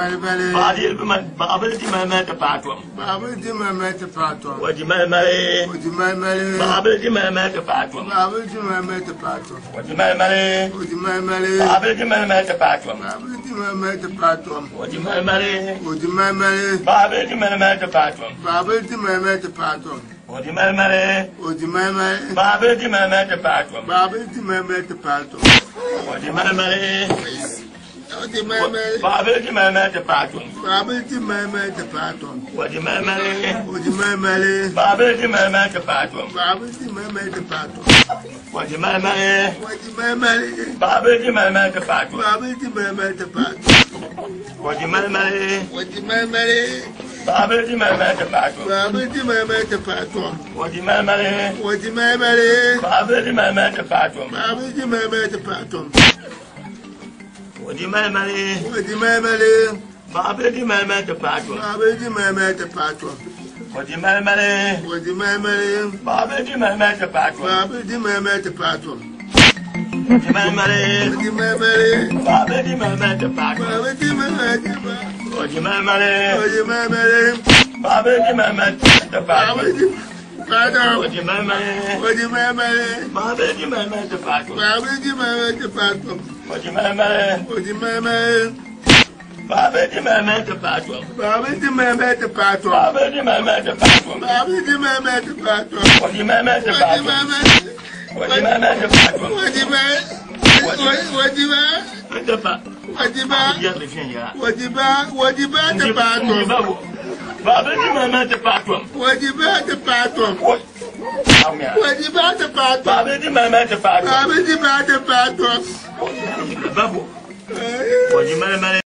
balbale baadil bi man baabal ti mama ta patwam baabal ti mama ta patwam waji malmale waji malmale baabal ti mama ta patwam baabal ti mama ta patwam waji malmale waji malmale baabal ti mama ta patwam baabal ti mama ta patwam waji malmale waji malmale baabal ti mama ta patwam baabal ti mama ta patwam Odi mɛmɛrɛ. Odi mɛmɛrɛ. Baabi ti mɛmɛ ti paatɔ. Baabi ti mɛmɛ ti paatɔ. Odi mɛmɛrɛ. Odi mẹ́mẹ́. Bàbá ti mẹ́mẹ́ ti pàtó. Bàbá ti mẹ́mẹ́ ti pàtó. Odi mẹ́mẹ́ lé. Odi mẹ́mẹ́ lé. Bàbá ti mẹ́mẹ́ ti pàtó. Bàbá ti mẹ́mẹ́ ti pàtó. Odi mẹ́mẹ́ lé. Odi mẹ́mẹ́ lé. Bàbá ti mẹ́mẹ́ ti pàtó. Bàbá ti mẹ́mẹ́ ti pàtó. Odi mẹ́mẹ́ lé. Odi mẹ́mẹ́ lé. Bàbá ti mẹ́mẹ́ ti pàtó. Bàbá ti mẹ́mẹ́ ti pàtó. Odi mẹ́mẹ́ lé. Odi mẹ́mẹ́ lé. Bàbá ti mẹ́mẹ́ ti pàtó. Bàbá ti mẹ́mẹ́ ti pàtó. O di mɛlɛmɛle. O di mɛlɛmɛle. Maa bɛ di mɛlɛmɛle ti paatɔ. Maa bɛ di mɛlɛmɛle ti paatɔ. O di mɛlɛmɛle. O di mɛlɛmɛle. Maa bɛ di mɛlɛmɛle ti paatɔ. Maa bɛ di mɛlɛmɛle ti paatɔ. O di mɛlɛmɛle. O di mɛlɛmɛle. Maa bɛ di mɛlɛmɛle ti paatɔ. Maa bɛ di mɛlɛmɛle ti paatɔ. O di mɛlɛmɛle. O di mɛlɛmɛle. Maa bɛ di mɛlɛmɛle ti paatɔ. Father, would you mind my Would you mind my Mother, you mind my department? Father, would you mind my department? Would you mind my Would you mind my Bàbá di mẹ́mẹ́ ti pàtó. Bàbá di mẹ́mẹ́ ti pàtó. Bàbá di mẹ́mẹ́ ti pàtó. Bàbá di mẹ́mẹ́ ti pàtó. Wòdi mẹ́mẹ́ ti pàtó. Wòdi mẹ́mẹ́ ti pàtó. Wòdi mẹ́. Wòdi mẹ́. Wòdi mẹ́. Wòdi mẹ́. Wòdi mẹ́ ti pàtó. Baba ni mama te patwam. Wadi ba te patwam. Wadi ba te patwam. Baba ni mama te patwam. Baba ni mama te patwam. Babu. Wadi mama